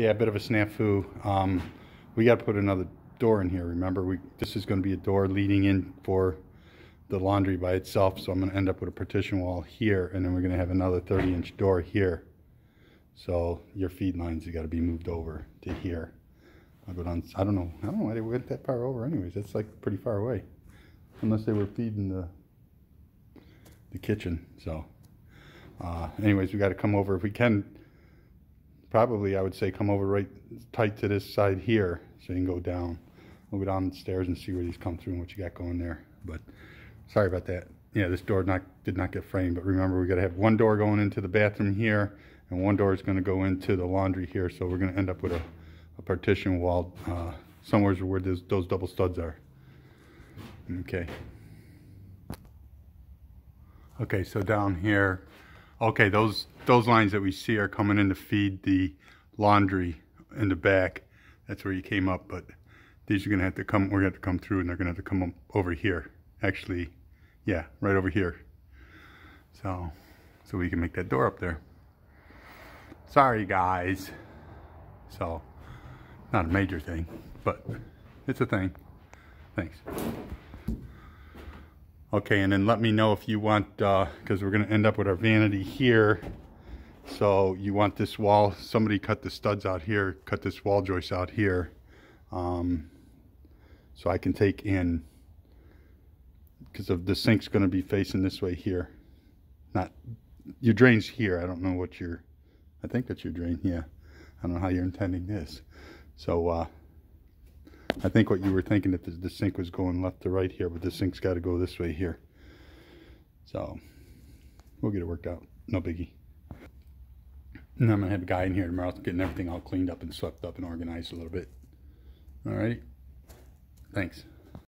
Yeah, a bit of a snafu. Um, we got to put another door in here. Remember, we this is going to be a door leading in for the laundry by itself. So I'm going to end up with a partition wall here, and then we're going to have another 30 inch door here. So your feed lines have got to be moved over to here. I'll go down. I don't know. I don't know why they went that far over. Anyways, that's like pretty far away, unless they were feeding the the kitchen. So, uh, anyways, we got to come over if we can probably I would say come over right tight to this side here so you can go down. We'll go down the stairs and see where these come through and what you got going there. But sorry about that. Yeah, this door not did not get framed, but remember we got to have one door going into the bathroom here and one door is going to go into the laundry here. So we're going to end up with a, a partition wall uh, somewhere where those double studs are. Okay. Okay, so down here, okay, those those lines that we see are coming in to feed the laundry in the back. That's where you came up, but these are gonna have to come, we're gonna have to come through and they're gonna have to come up over here. Actually, yeah, right over here. So, so we can make that door up there. Sorry guys. So, not a major thing, but it's a thing. Thanks. Okay, and then let me know if you want, because uh, we're going to end up with our vanity here. So you want this wall, somebody cut the studs out here, cut this wall joist out here. Um, so I can take in, because of the sink's going to be facing this way here. Not, your drain's here. I don't know what your, I think that's your drain, yeah. I don't know how you're intending this. So, uh, I think what you were thinking that the, the sink was going left to right here, but the sink's got to go this way here. So we'll get it worked out. No biggie. And I'm going to have a guy in here tomorrow getting everything all cleaned up and swept up and organized a little bit. All right. Thanks.